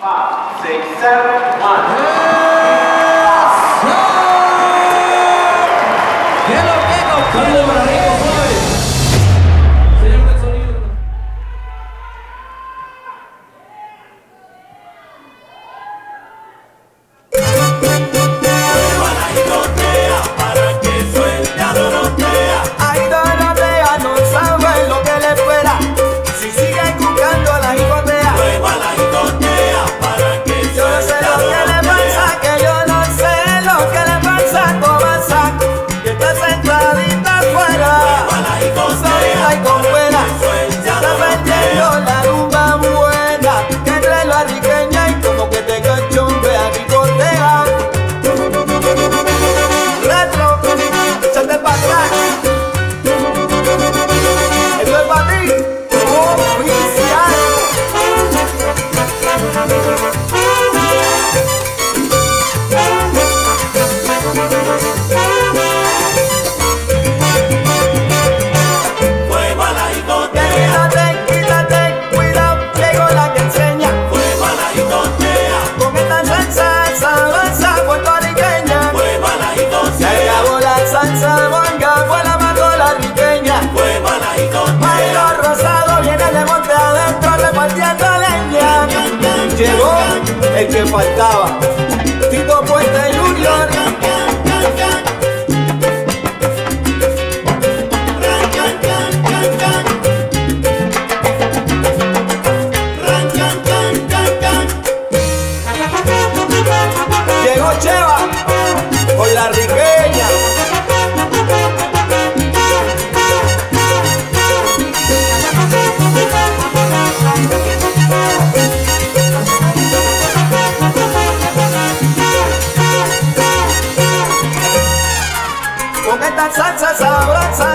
Five, six, seven, one. Marighella llegó el que faltaba. Tito Puente Junior. Llegó Cheva con la riqueza. la salsa sabrosa.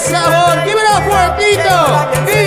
sabor. ¡Dímelo, puerquito!